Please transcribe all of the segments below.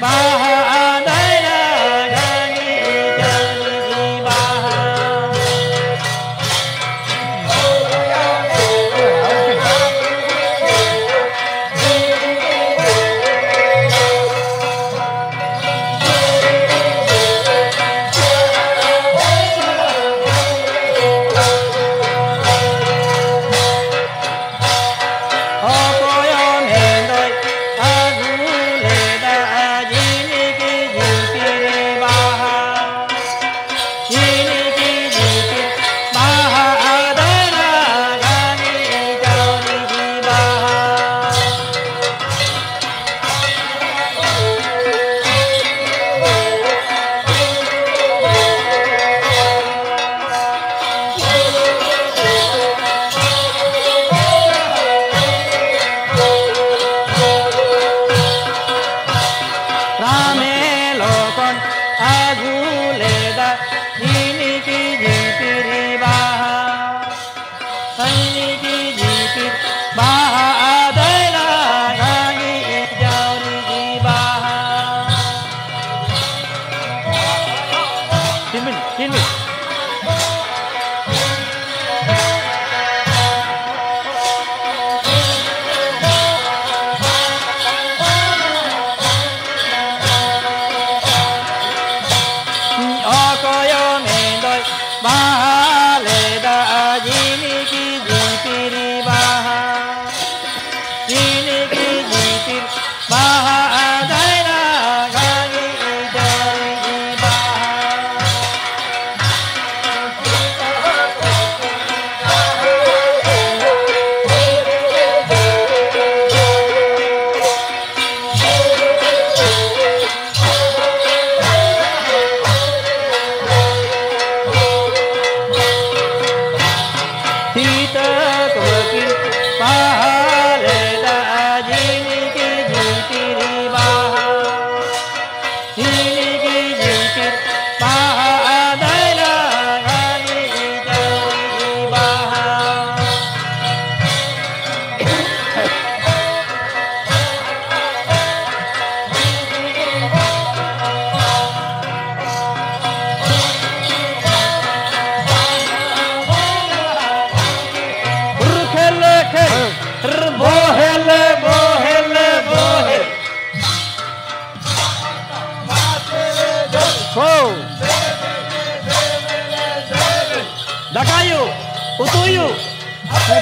拜。阴历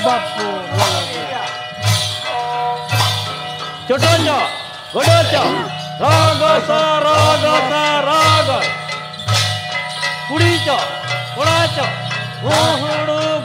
বাপু ছোট চ বড় চ রাগ স রাগ স রাগ কুড়ি চ কোড়া চ হুড়ু